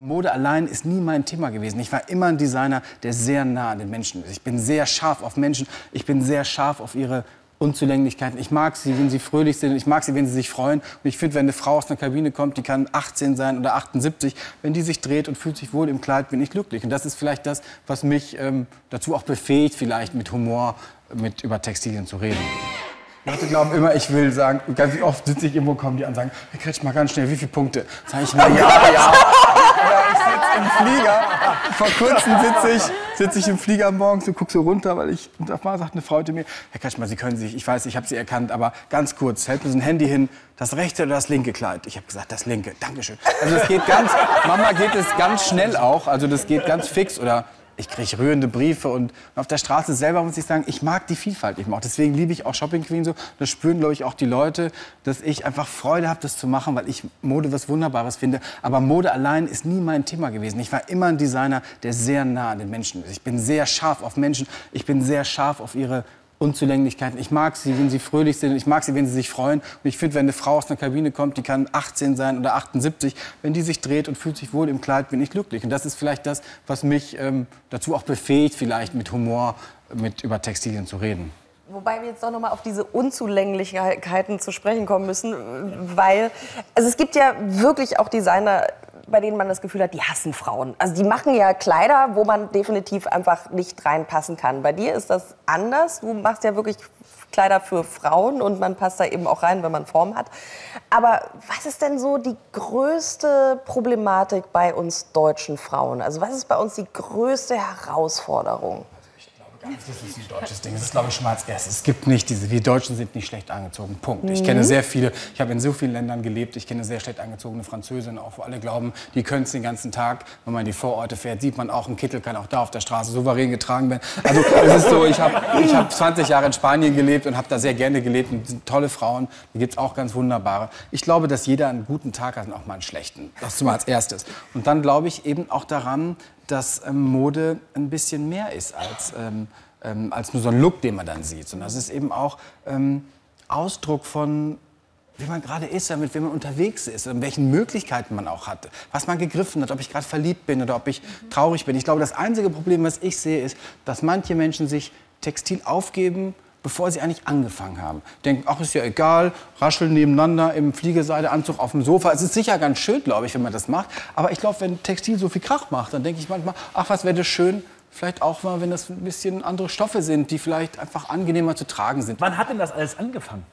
Mode allein ist nie mein Thema gewesen. Ich war immer ein Designer, der sehr nah an den Menschen ist. Ich bin sehr scharf auf Menschen. Ich bin sehr scharf auf ihre Unzulänglichkeiten. Ich mag sie, wenn sie fröhlich sind. Ich mag sie, wenn sie sich freuen. Und ich finde, wenn eine Frau aus einer Kabine kommt, die kann 18 sein oder 78, wenn die sich dreht und fühlt sich wohl im Kleid, bin ich glücklich. Und das ist vielleicht das, was mich ähm, dazu auch befähigt, vielleicht mit Humor mit über Textilien zu reden. Leute glauben immer, ich will sagen, ganz oft sitze ich irgendwo, kommen die an und sagen, Herr Kretsch, mal ganz schnell, wie viele Punkte? Sag ich, na ja, ja. Im Flieger. Vor kurzem sitze ich, sitze ich im Flieger morgens und gucke so runter, weil ich, und auf einmal sagt eine Frau zu mir, Herr Kretschmer, Sie können sich, ich weiß, ich habe Sie erkannt, aber ganz kurz, hält mir so ein Handy hin, das rechte oder das linke Kleid? Ich habe gesagt, das linke, Dankeschön. Also das geht ganz, Mama geht es ganz schnell auch, also das geht ganz fix oder ich kriege rührende Briefe und auf der Straße selber muss ich sagen, ich mag die Vielfalt. Ich mag. Deswegen liebe ich auch Shopping Queen so. Das spüren, glaube ich, auch die Leute, dass ich einfach Freude habe, das zu machen, weil ich Mode was Wunderbares finde. Aber Mode allein ist nie mein Thema gewesen. Ich war immer ein Designer, der sehr nah an den Menschen ist. Ich bin sehr scharf auf Menschen. Ich bin sehr scharf auf ihre Unzulänglichkeiten. Ich mag sie, wenn sie fröhlich sind. Ich mag sie, wenn sie sich freuen. Und ich finde, wenn eine Frau aus einer Kabine kommt, die kann 18 sein oder 78, wenn die sich dreht und fühlt sich wohl im Kleid, bin ich glücklich. Und das ist vielleicht das, was mich ähm, dazu auch befähigt, vielleicht mit Humor mit über Textilien zu reden. Wobei wir jetzt doch noch auf diese Unzulänglichkeiten zu sprechen kommen müssen, weil also es gibt ja wirklich auch Designer, bei denen man das Gefühl hat, die hassen Frauen. Also die machen ja Kleider, wo man definitiv einfach nicht reinpassen kann. Bei dir ist das anders. Du machst ja wirklich Kleider für Frauen und man passt da eben auch rein, wenn man Form hat. Aber was ist denn so die größte Problematik bei uns deutschen Frauen? Also was ist bei uns die größte Herausforderung? Das ist ein deutsches Ding. Das ist, glaube ich, schon mal als erstes. Es gibt nicht diese, wir Deutschen sind nicht schlecht angezogen. Punkt. Ich kenne sehr viele, ich habe in so vielen Ländern gelebt, ich kenne sehr schlecht angezogene Französinnen, auch wo alle glauben, die können es den ganzen Tag. Wenn man in die Vororte fährt, sieht man auch, ein Kittel kann auch da auf der Straße souverän getragen werden. Also es ist so, ich habe ich hab 20 Jahre in Spanien gelebt und habe da sehr gerne gelebt und sind tolle Frauen. Die gibt es auch ganz wunderbare. Ich glaube, dass jeder einen guten Tag hat und auch mal einen schlechten. Das ist mal als erstes. Und dann glaube ich eben auch daran, dass ähm, Mode ein bisschen mehr ist als, ähm, ähm, als nur so ein Look, den man dann sieht. Sondern es ist eben auch ähm, Ausdruck von, wie man gerade ist, mit wem man unterwegs ist und welchen Möglichkeiten man auch hat. Was man gegriffen hat, ob ich gerade verliebt bin oder ob ich traurig bin. Ich glaube, das einzige Problem, was ich sehe, ist, dass manche Menschen sich Textil aufgeben, bevor sie eigentlich angefangen haben. Denken, ach, ist ja egal, rascheln nebeneinander im Fliegeseideanzug auf dem Sofa. Es ist sicher ganz schön, glaube ich, wenn man das macht. Aber ich glaube, wenn Textil so viel Krach macht, dann denke ich manchmal, ach, was wäre das schön, vielleicht auch mal, wenn das ein bisschen andere Stoffe sind, die vielleicht einfach angenehmer zu tragen sind. Wann hat denn das alles angefangen?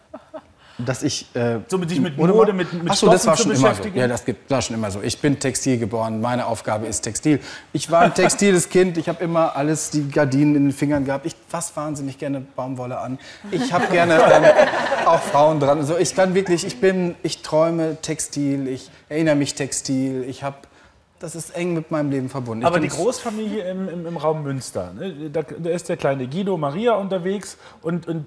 dass ich äh, so mit, sich mit Mode, mit, mit Ach so, das war schon immer so. Ja, das war schon immer so. Ich bin Textil geboren. Meine Aufgabe ist Textil. Ich war ein textiles Kind. Ich habe immer alles, die Gardinen in den Fingern gehabt. Ich fasse wahnsinnig gerne Baumwolle an. Ich habe gerne ähm, auch Frauen dran. Also ich kann wirklich, ich bin, ich träume Textil. Ich erinnere mich Textil. Ich habe das ist eng mit meinem Leben verbunden. Aber die Großfamilie im, im, im Raum Münster, ne? da, da, ist der kleine Guido Maria unterwegs und, und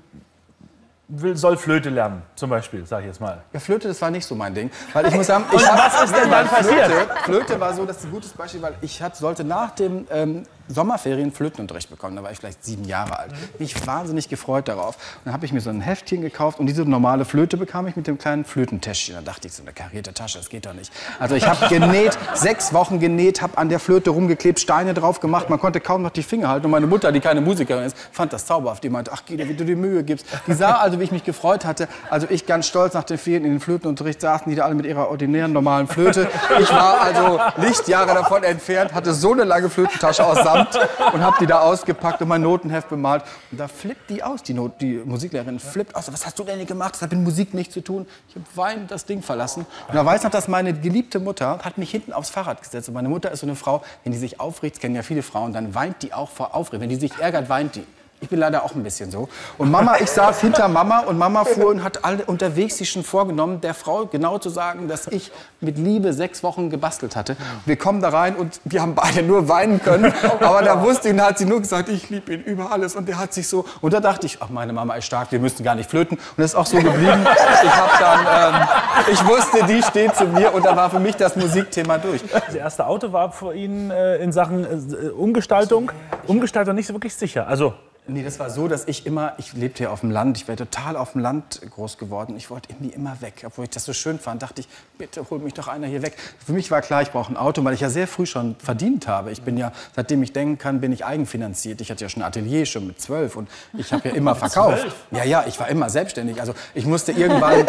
will, soll Flöte lernen, zum Beispiel, sage ich jetzt mal. Ja, Flöte, das war nicht so mein Ding. Weil ich muss sagen, ich hab, was ist denn dann passiert? Flöte, Flöte war so, das ist ein gutes Beispiel, weil ich hat, sollte nach dem ähm, Sommerferien Flötenunterricht bekommen. Da war ich vielleicht sieben Jahre alt. Bin ich wahnsinnig gefreut darauf. Und dann habe ich mir so ein Heftchen gekauft und diese normale Flöte bekam ich mit dem kleinen Flötentäschchen. Da dachte ich, so eine karierte Tasche, das geht doch nicht. Also ich habe genäht, sechs Wochen genäht, habe an der Flöte rumgeklebt, Steine drauf gemacht. Man konnte kaum noch die Finger halten. Und meine Mutter, die keine Musikerin ist, fand das zauberhaft. Die meinte, ach Gida, wie du die Mühe gibst. Die sah also, wie ich mich gefreut hatte. Also ich ganz stolz nach den Ferien in den Flötenunterricht saßen die da alle mit ihrer ordinären, normalen Flöte. Ich war also Lichtjahre davon entfernt, hatte so eine lange Flötentasche aus Samt und habe die da ausgepackt und mein Notenheft bemalt. Und da flippt die aus, die, Not, die Musiklehrerin flippt aus. Was hast du denn gemacht? Das hat mit Musik nichts zu tun. Ich habe weinend das Ding verlassen. Und da weiß noch, dass meine geliebte Mutter hat mich hinten aufs Fahrrad gesetzt. Und meine Mutter ist so eine Frau, wenn die sich aufregt, kennen ja viele Frauen, dann weint die auch vor Aufregung. Wenn die sich ärgert, weint die. Ich bin leider auch ein bisschen so. Und Mama, ich saß hinter Mama und Mama fuhr und hat alle unterwegs sich schon vorgenommen, der Frau genau zu sagen, dass ich mit Liebe sechs Wochen gebastelt hatte. Wir kommen da rein und wir haben beide nur weinen können. Aber da wusste ihn, hat sie nur gesagt, ich liebe ihn über alles. Und der hat sich so. Und da dachte ich, ach, meine Mama ist stark, wir müssen gar nicht flöten. Und das ist auch so geblieben. Ich dann, ähm, ich wusste, die steht zu mir und da war für mich das Musikthema durch. Das erste Auto war für ihn äh, in Sachen äh, Umgestaltung, Umgestaltung nicht so wirklich sicher. Also Nee, das war so, dass ich immer, ich lebte ja auf dem Land, ich wäre total auf dem Land groß geworden. Ich wollte irgendwie immer weg. Obwohl ich das so schön fand, dachte ich, bitte hol mich doch einer hier weg. Für mich war klar, ich brauche ein Auto, weil ich ja sehr früh schon verdient habe. Ich bin ja, seitdem ich denken kann, bin ich eigenfinanziert. Ich hatte ja schon ein Atelier schon mit zwölf und ich habe ja immer verkauft. Ja, ja, ich war immer selbstständig. Also ich musste irgendwann,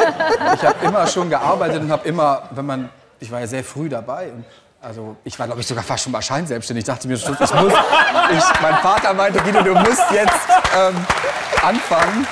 ich habe immer schon gearbeitet und habe immer, wenn man, ich war ja sehr früh dabei und also ich war, glaube ich, sogar fast schon mal scheinselbstständig. Ich dachte mir, ich muss, ich, mein Vater meinte, Guido, du musst jetzt ähm, anfangen.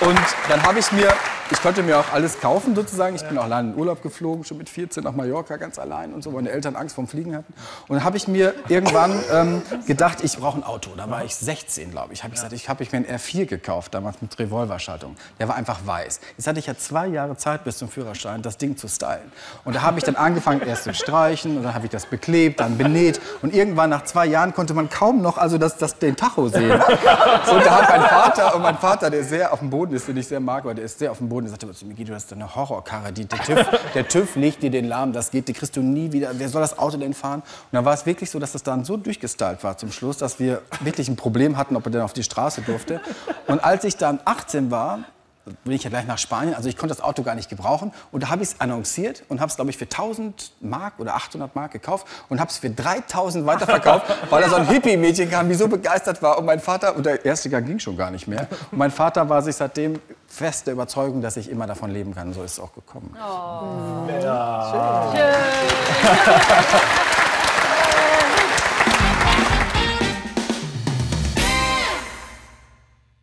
Und dann habe ich mir ich konnte mir auch alles kaufen sozusagen. Ich bin auch allein in Urlaub geflogen, schon mit 14 nach Mallorca ganz allein und so, weil meine Eltern Angst vorm Fliegen hatten. Und dann habe ich mir irgendwann ähm, gedacht, ich brauche ein Auto. Da war ich 16, glaube ich. Habe ich gesagt, ich habe ich mir einen R4 gekauft, damals mit Revolverschaltung. Der war einfach weiß. Jetzt hatte ich ja zwei Jahre Zeit bis zum Führerschein, das Ding zu stylen. Und da habe ich dann angefangen, erst zu streichen und dann habe ich das beklebt, dann benäht. Und irgendwann nach zwei Jahren konnte man kaum noch also das, das, den Tacho sehen. Und da hat mein Vater, und mein Vater, der sehr auf dem Boden ist, den ich sehr mag, weil der ist sehr auf dem Boden, der sagte zu mir, du hast eine Horrorkarre. Die, der, TÜV, der TÜV legt dir den lahm, das geht, die kriegst du nie wieder. Wer soll das Auto denn fahren? Und dann war es wirklich so, dass das dann so durchgestylt war zum Schluss, dass wir wirklich ein Problem hatten, ob er denn auf die Straße durfte. Und als ich dann 18 war, bin ich ja gleich nach Spanien. Also ich konnte das Auto gar nicht gebrauchen. Und da habe ich es annonciert und habe es, glaube ich, für 1000 Mark oder 800 Mark gekauft und habe es für 3000 weiterverkauft, weil da so ein Hippie-Mädchen kam, die so begeistert war. Und mein Vater, und der erste Gang ging schon gar nicht mehr. Und mein Vater war sich seitdem fest der Überzeugung, dass ich immer davon leben kann. So ist es auch gekommen. Oh. Ja. Schön. Schön.